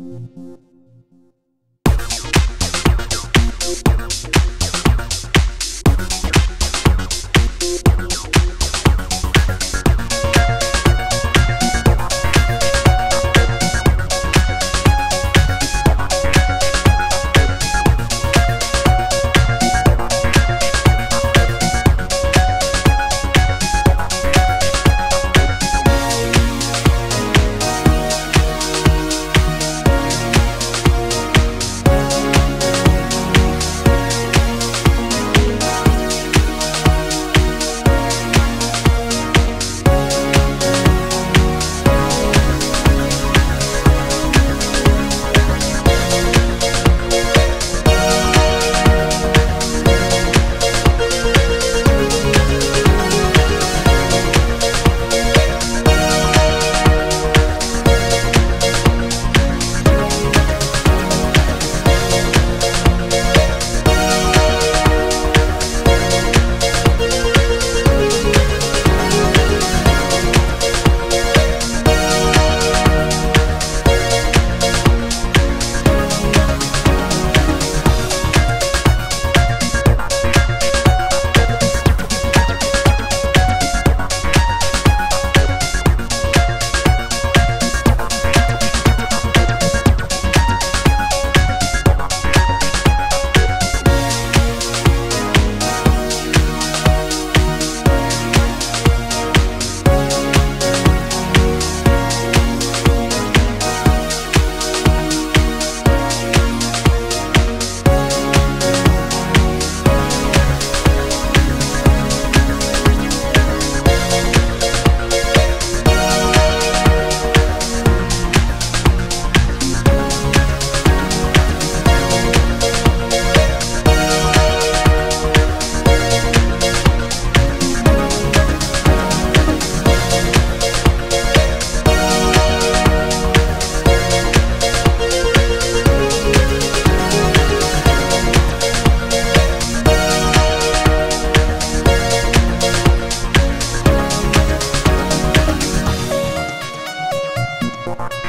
Thank Bye.